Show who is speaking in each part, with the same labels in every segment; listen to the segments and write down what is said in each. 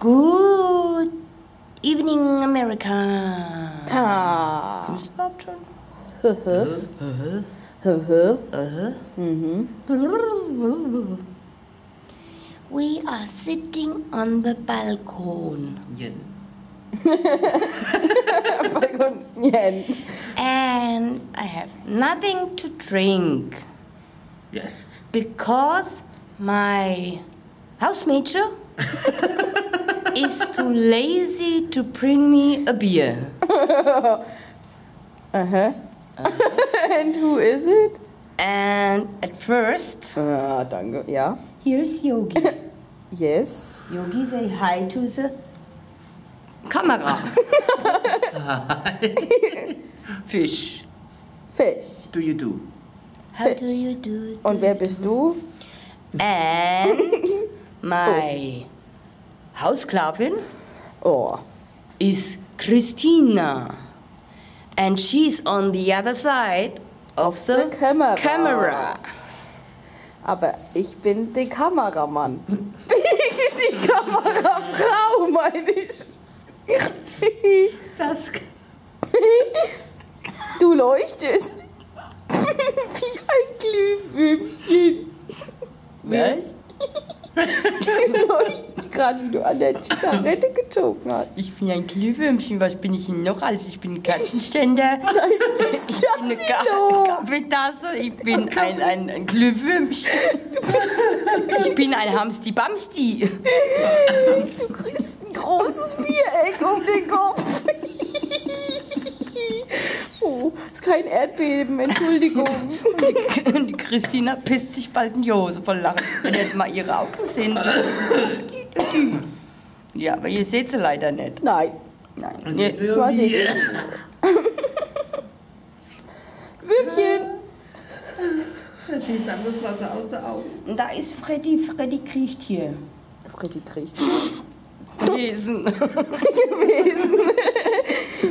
Speaker 1: Good evening, America.
Speaker 2: Ta.
Speaker 1: Findest du überhaupt schon? We are sitting on the balcony
Speaker 2: Balkonien.
Speaker 1: and I have nothing to drink
Speaker 3: Yes.
Speaker 1: because my housemaker is too lazy to bring me a beer. uh huh.
Speaker 2: And who is it?
Speaker 1: And at first,
Speaker 2: Ah, danke. Ja.
Speaker 1: here's Yogi.
Speaker 2: Yes.
Speaker 1: Yogi, say hi to the camera. Fish.
Speaker 2: Fish.
Speaker 3: Do you do?
Speaker 1: How
Speaker 2: Fish.
Speaker 1: do you do? it?
Speaker 2: Und wer bist du?
Speaker 1: And my Hausklavin
Speaker 2: Oh.
Speaker 1: is Christina. And she's on the other side of the,
Speaker 2: the camera.
Speaker 1: camera.
Speaker 2: Aber ich bin der Kameramann. Die, die Kamerafrau, meine ich.
Speaker 3: Das.
Speaker 2: Du leuchtest. Wie ein Glühwürmchen.
Speaker 1: Was?
Speaker 2: Gerade, wie du an der Zigarette gezogen hast.
Speaker 1: Ich bin ein Glühwürmchen. Was bin ich denn noch? Also ich bin ein Katzenständer. ich bin eine. Kaffeetasse. Ich bin ein, ein, ein Glühwürmchen. Ich bin ein Hamsti-Bamsti.
Speaker 2: Du kriegst ein großes Viereck um den Kopf. Oh, ist kein Erdbeben, Entschuldigung.
Speaker 1: Und die Christina pisst sich bald in die Hose voll Lachen, wenn ihr mal ihre Augen sehen. Ja, aber ihr seht sie leider nicht.
Speaker 2: Nein,
Speaker 1: Nein.
Speaker 3: Sieht
Speaker 2: das war sie. Würmchen.
Speaker 3: Da schießt dann das Wasser aus den Augen.
Speaker 1: Und da ist Freddy. Freddy kriecht hier.
Speaker 2: Freddy kriegt
Speaker 1: Gewesen.
Speaker 2: gewesen.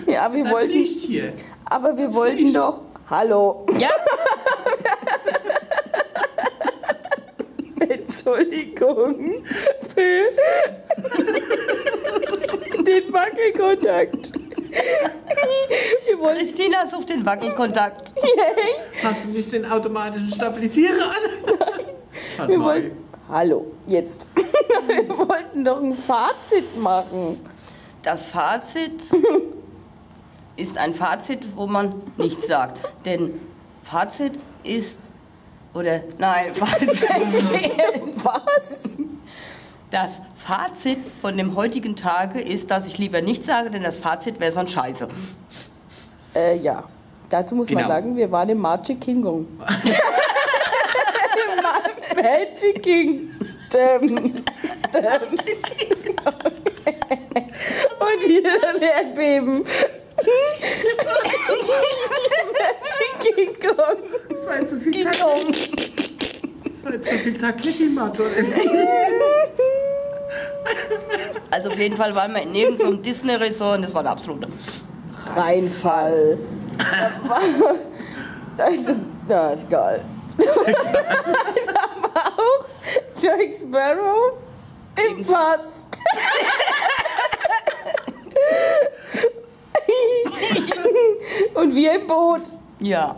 Speaker 2: Ja, wir
Speaker 3: Das
Speaker 2: wollten,
Speaker 3: liegt hier.
Speaker 2: Aber wir wollten
Speaker 3: fliegt.
Speaker 2: doch. Hallo.
Speaker 1: Ja,
Speaker 2: Entschuldigung für den Wackelkontakt. Wir wollten.
Speaker 1: Christina sucht den Wackelkontakt.
Speaker 3: Hast du nicht den automatischen Stabilisierer an?
Speaker 2: Wir wollten. Hallo, jetzt. Wir wollten doch ein Fazit machen.
Speaker 1: Das Fazit ist ein Fazit, wo man nichts sagt. Denn Fazit ist. Oder nein, Fazit.
Speaker 2: Was?
Speaker 1: Das Fazit von dem heutigen Tage ist, dass ich lieber nichts sage, denn das Fazit wäre sonst scheiße.
Speaker 2: Äh, ja. Dazu muss man
Speaker 3: Genau.
Speaker 2: sagen, wir waren im Magic Kingdom. Magic Kingdom. Und wieder das Erdbeben. Kingdom.
Speaker 3: Das war jetzt so viel Tag-
Speaker 1: Kong.
Speaker 3: das war jetzt so viel Takeshi-Macho.
Speaker 1: Also auf jeden Fall waren wir in irgendeinem Disney-Resort und das war der absolute.
Speaker 2: Reinfall. Also, na, egal. da war auch Jack Sparrow im Fass. Und wir im Boot.
Speaker 1: Ja.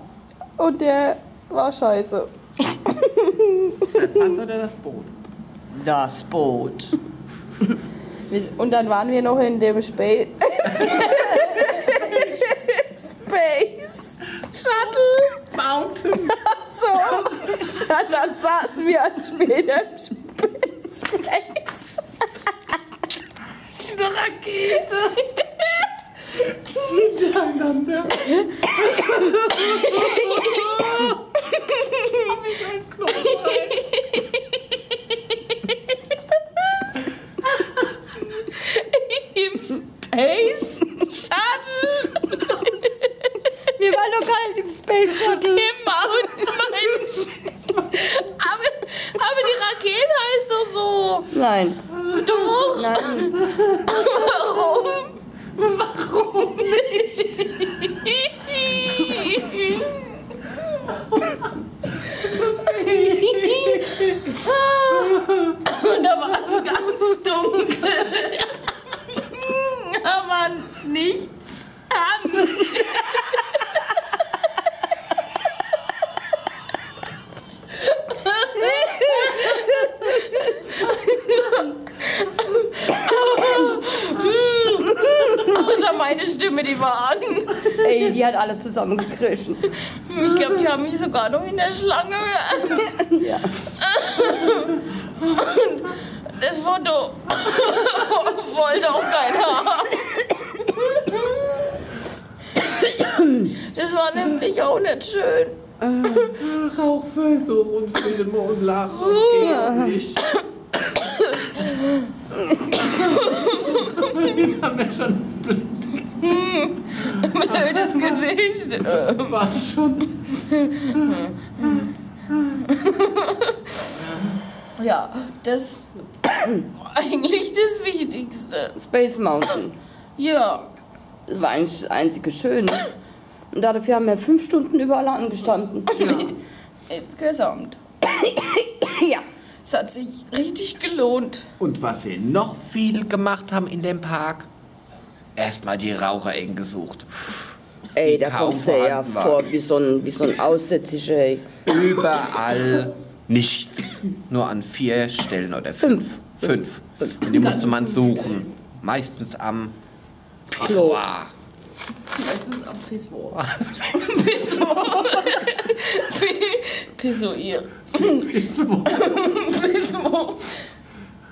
Speaker 2: Und der war scheiße.
Speaker 3: Das Fass oder das Boot?
Speaker 1: Das Boot.
Speaker 2: Und dann waren wir noch in dem Space. Space Shuttle.
Speaker 3: Mountain.
Speaker 2: So. Dann, dann saßen wir an später im Space. Space.
Speaker 3: Eine Rakete. Hintereinander. Hab ich ein Klo
Speaker 1: Im Space Shuttle. Wir waren doch kalt im Space Shuttle. Im Mountain aber, aber die Rakete heißt doch so. Nein. Doch. Nein. nichts an. Außer meine
Speaker 4: Stimme, die war an.
Speaker 1: Ey, die hat alles zusammengekrischen.
Speaker 4: Ich glaube, die haben mich sogar noch in der Schlange gehört.
Speaker 1: Ja.
Speaker 4: Und das Foto war nämlich auch nicht schön.
Speaker 3: Rauchversuch und Filme und Lachen und geht nicht. Ich hab mir schon
Speaker 4: Blödes Gesicht.
Speaker 3: was schon.
Speaker 4: Ja, das war eigentlich das Wichtigste.
Speaker 1: Space Mountain.
Speaker 4: Ja,
Speaker 1: Das war eigentlich das einzige Schöne. Und dafür haben wir fünf Stunden überall angestanden.
Speaker 4: insgesamt.
Speaker 1: Ja.
Speaker 4: Es hat sich richtig gelohnt.
Speaker 3: Und was wir noch viel gemacht haben in dem Park, erstmal die Raucherecken gesucht.
Speaker 1: Ey, da kommst du ja vor wie so ein, wie so ein Aussätziger. Ey.
Speaker 3: Überall nichts. Nur an vier Stellen oder fünf. Fünf. Und die musste man suchen. Meistens am Pissoir.
Speaker 4: Meistens auf Pissoir. Pissoir. Pissoir. Pissoir.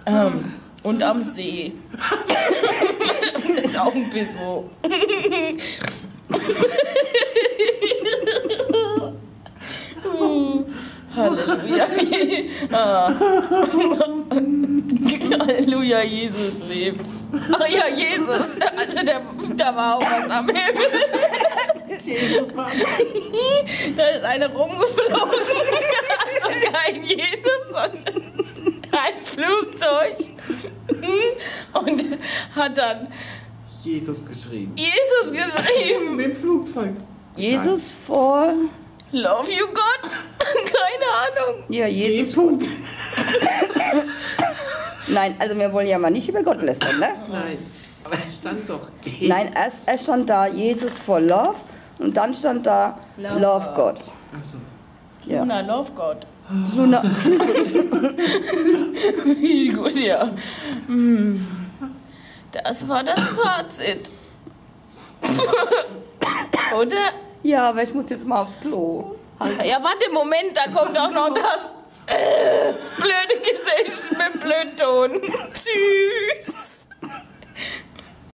Speaker 4: Ähm, und am See. Ist auch ein. Uh, Halleluja. Ah. Halleluja, Jesus lebt. Ach ja, Jesus. Also der, da war auch was am Himmel. Da ist eine rumgeflogen. Also kein Jesus, sondern ein Flugzeug. Und hat dann
Speaker 3: Jesus geschrieben.
Speaker 4: Jesus geschrieben.
Speaker 3: Mit dem Flugzeug.
Speaker 1: Jesus vor.
Speaker 4: Love you, Gott? Keine Ahnung.
Speaker 1: Ja, Jesus.
Speaker 3: Punkt.
Speaker 1: Nein, also wir wollen ja mal nicht über Gott lästern, ne?
Speaker 3: Nein. Aber er stand doch. G.
Speaker 1: Nein, erst, erst stand da Jesus for Love und dann stand da
Speaker 4: Love
Speaker 1: Love,
Speaker 4: God.
Speaker 1: God. Ja.
Speaker 4: Luna, love God.
Speaker 1: Luna,
Speaker 4: Viel gut, ja. Hm. Das war das Fazit. Oder?
Speaker 1: ja, aber ich muss jetzt mal aufs Klo. Halt.
Speaker 4: Ja, warte, Moment, da kommt auch noch das äh, blöde Gesicht mit Blödton. Tschüss.